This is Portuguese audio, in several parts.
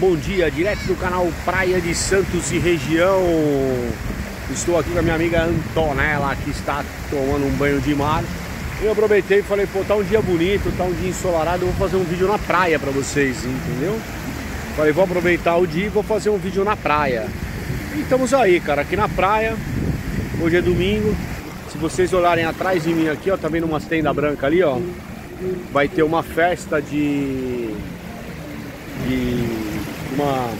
Bom dia, direto do canal Praia de Santos e região. Estou aqui com a minha amiga Antonella, que está tomando um banho de mar. Eu aproveitei e falei, pô, tá um dia bonito, tá um dia ensolarado, eu vou fazer um vídeo na praia para vocês, entendeu? Falei, vou aproveitar o dia e vou fazer um vídeo na praia. E estamos aí, cara, aqui na praia. Hoje é domingo. Se vocês olharem atrás de mim aqui, ó, tá vendo umas tendas brancas ali, ó. Vai ter uma festa de de uma,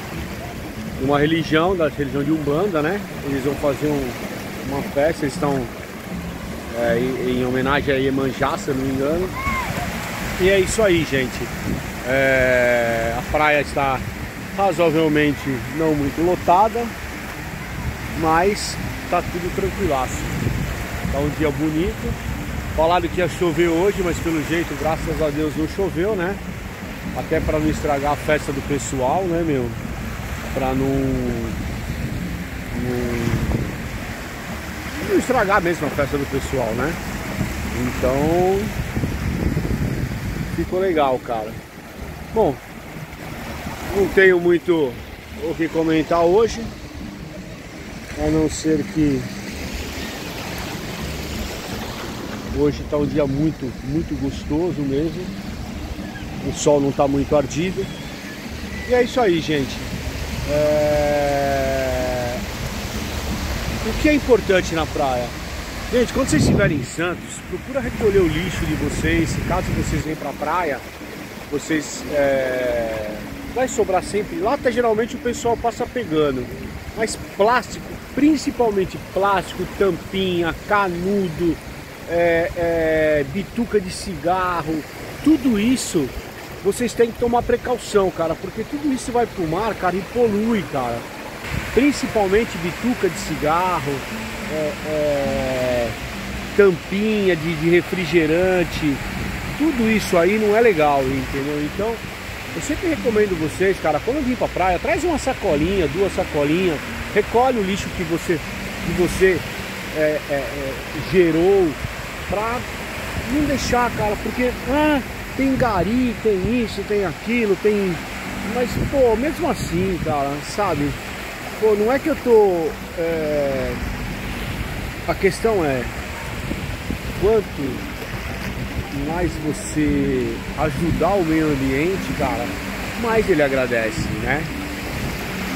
uma religião, da religião de Umbanda, né? Eles vão fazer um, uma festa, eles estão é, em, em, homenagem a Iemanjá, se eu não me engano. E é isso aí, gente. É, a praia está razoavelmente não muito lotada, mas tá tudo tranquilaço. Tá um dia bonito. Falaram que ia chover hoje, mas pelo jeito, graças a Deus, não choveu, né? Até para não estragar a festa do pessoal, né, meu? Para não, não, não estragar mesmo a festa do pessoal, né? Então ficou legal, cara. Bom, não tenho muito o que comentar hoje, a não ser que hoje está um dia muito, muito gostoso mesmo o sol não está muito ardido. E é isso aí, gente. É... O que é importante na praia? Gente, quando vocês estiverem em Santos, procura recolher o lixo de vocês. Caso vocês venham para a praia, vocês é... vai sobrar sempre. Lá até geralmente o pessoal passa pegando. Mas plástico, principalmente plástico, tampinha, canudo, é, é, bituca de cigarro, tudo isso vocês têm que tomar precaução, cara, porque tudo isso vai pro mar, cara, e polui, cara. Principalmente bituca de cigarro, é, é, tampinha de, de refrigerante, tudo isso aí não é legal, entendeu? Então, eu sempre recomendo vocês, cara, quando vir pra praia, traz uma sacolinha, duas sacolinhas, recolhe o lixo que você, que você é, é, é gerou, pra não deixar, cara, porque ah, tem gari, tem isso, tem aquilo, tem. Mas, pô, mesmo assim, cara, sabe? Pô, não é que eu tô. É... A questão é quanto mais você ajudar o meio ambiente, cara, mais ele agradece, né?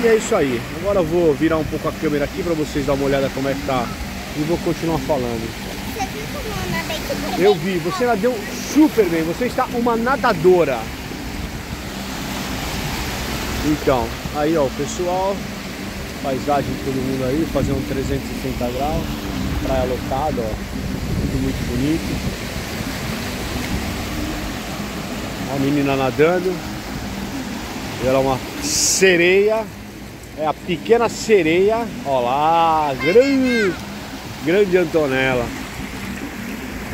E é isso aí. Agora eu vou virar um pouco a câmera aqui para vocês dar uma olhada como é que tá e vou continuar falando. Eu vi, você nadou super bem, você está uma nadadora. Então, aí ó, o pessoal, paisagem todo mundo aí, fazer um 360 graus, praia lotada, ó, muito bonito. A menina nadando, ela é uma sereia, é a pequena sereia, ó lá, grande, grande Antonella.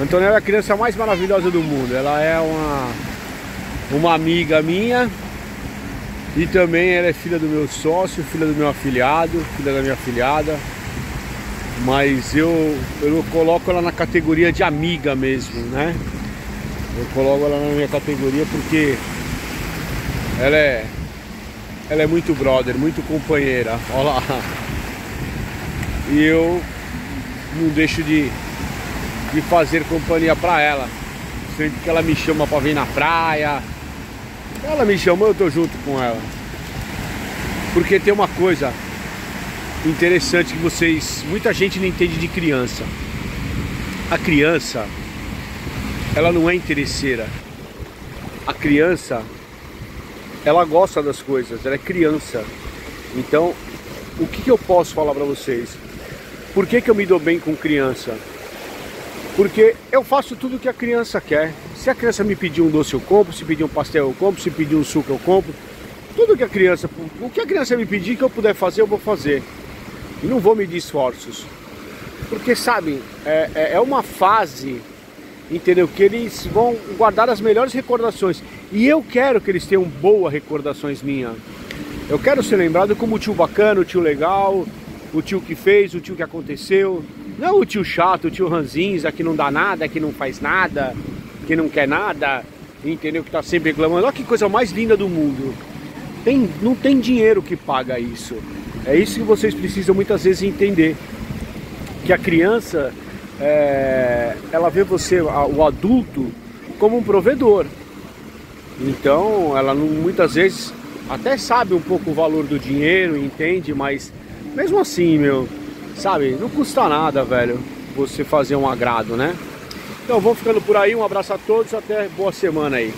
Antonella é a criança mais maravilhosa do mundo. Ela é uma, uma amiga minha e também ela é filha do meu sócio, filha do meu afilhado, filha da minha afilhada. Mas eu, eu coloco ela na categoria de amiga mesmo, né? Eu coloco ela na minha categoria porque ela é, ela é muito brother, muito companheira. Olha lá. E eu não deixo de de fazer companhia para ela. Sempre que ela me chama para vir na praia, ela me chama, eu tô junto com ela. Porque tem uma coisa interessante que vocês, muita gente não entende de criança. A criança, ela não é interesseira. A criança, ela gosta das coisas, ela é criança. Então, o que, que eu posso falar para vocês? Por que, que eu me dou bem com criança? Porque eu faço tudo o que a criança quer. Se a criança me pedir um doce, eu compro. Se pedir um pastel, eu compro. Se pedir um suco, eu compro. Tudo que a criança, o que a criança me pedir que eu puder fazer, eu vou fazer. E não vou medir esforços. Porque, sabe, é, é, é uma fase, entendeu? Que eles vão guardar as melhores recordações. E eu quero que eles tenham boas recordações minhas. Eu quero ser lembrado como o tio bacana, o tio legal, o tio que fez, o tio que aconteceu. Não o tio chato, o tio ranzinza que não dá nada, que não faz nada, que não quer nada, entendeu? Que tá sempre reclamando. Olha que coisa mais linda do mundo. tem, não tem dinheiro que paga isso. É isso que vocês precisam muitas vezes entender. Que a criança, é, ela vê você, o adulto, como um provedor. Então, ela não, muitas vezes até sabe um pouco o valor do dinheiro, entende, mas mesmo assim, meu, sabe, não custa nada, velho, você fazer um agrado, né? Então, vou ficando por aí, um abraço a todos, até boa semana aí.